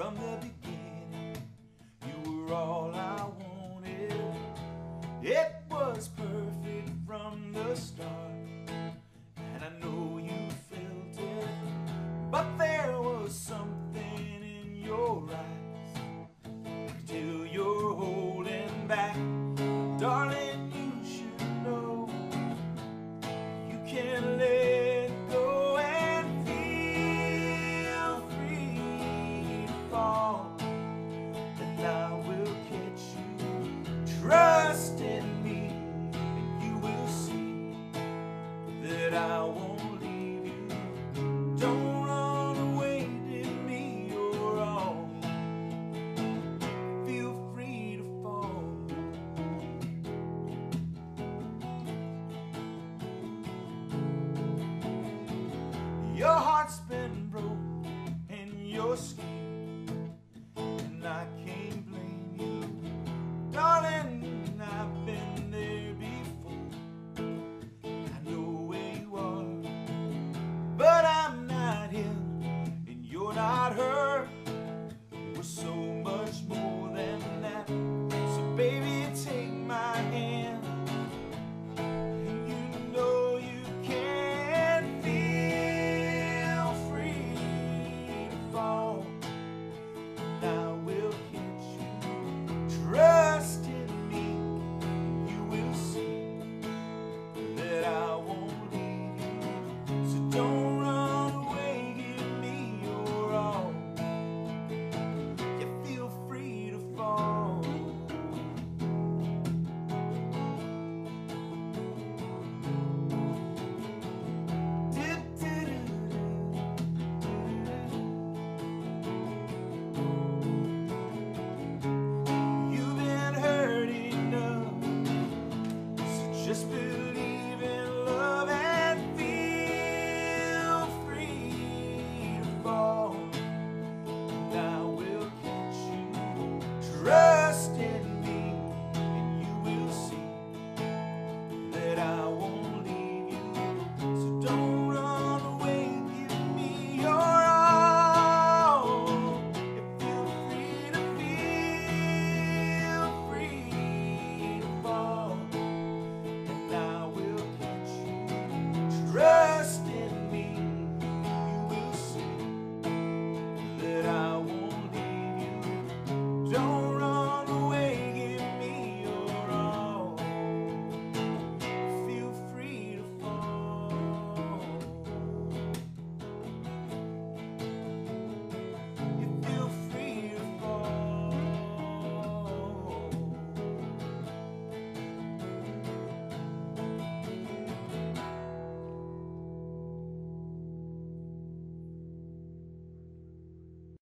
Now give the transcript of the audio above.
From the beginning, you were all I wanted. It was perfect from the start, and I know you felt it. But there was something in your eyes till you're holding back, darling. Don't run away, me your all. Feel free to fall. Your heart's been broke and you're scared.